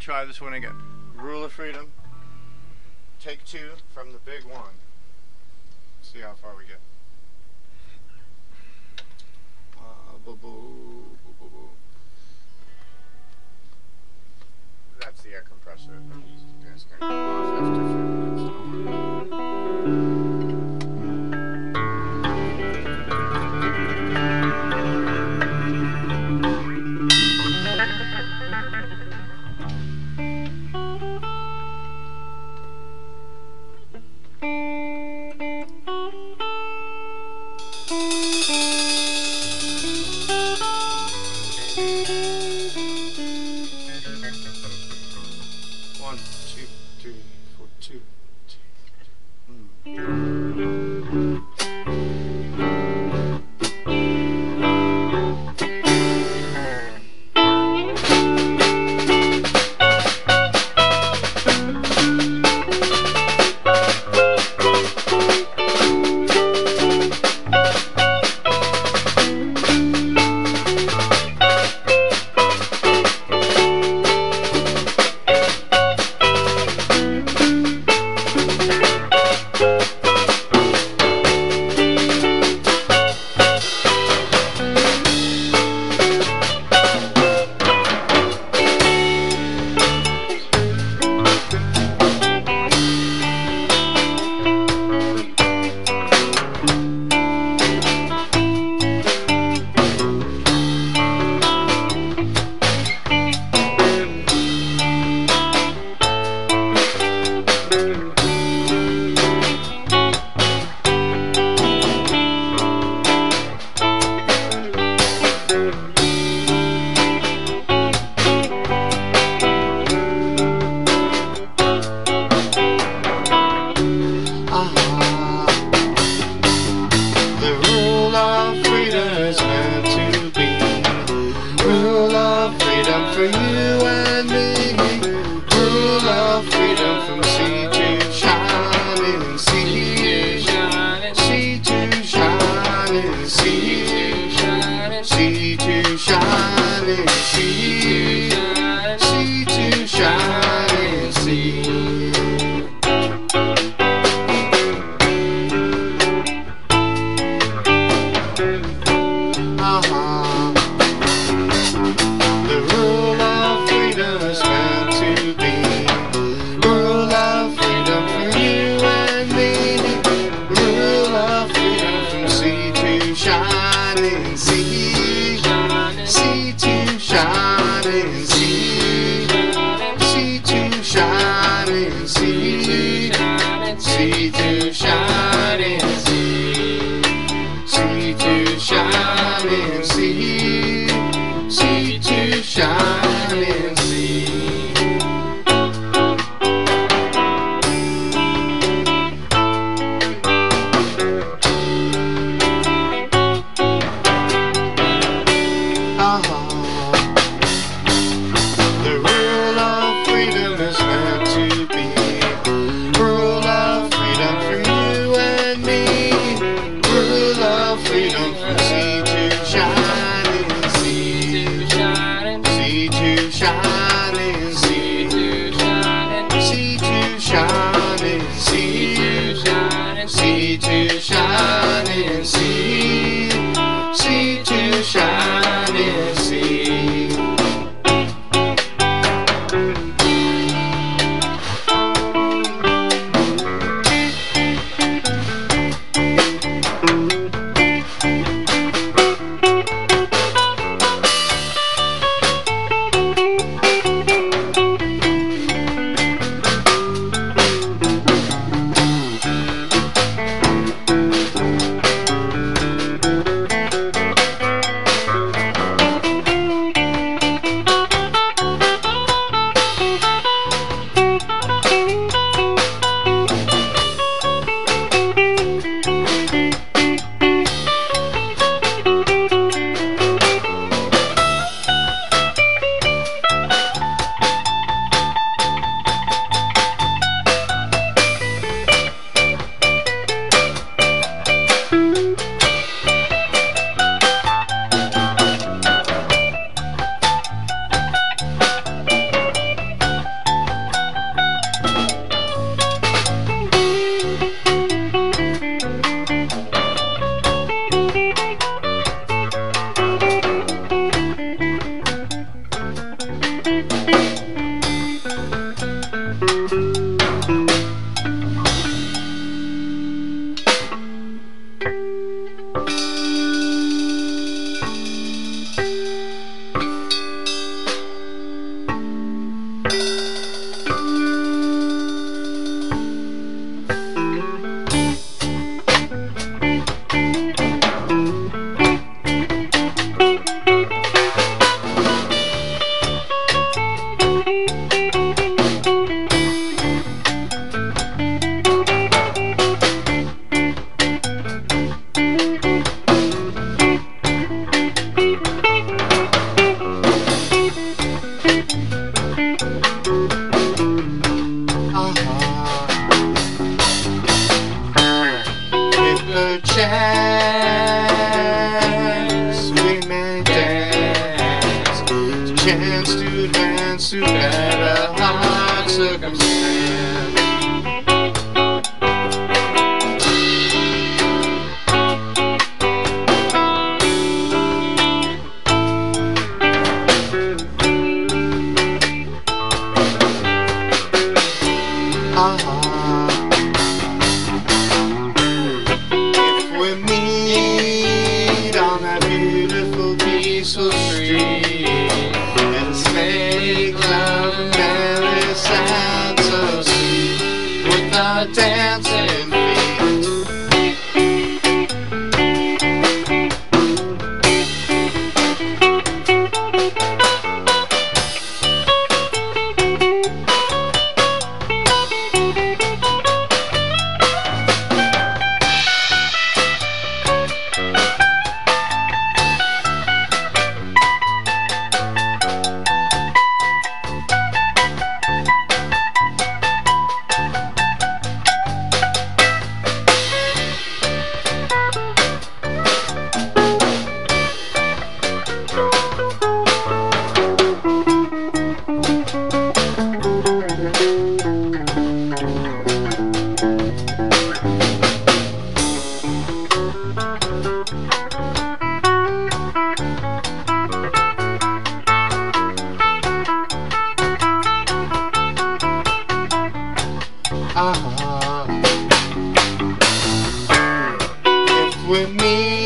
try this one again. Rule of freedom. Take two from the big one. See how far we get. That's the air compressor that he's one, two, three, four, two, two. Mm. See. can students who had a hard circumstance. Big Ah. If we meet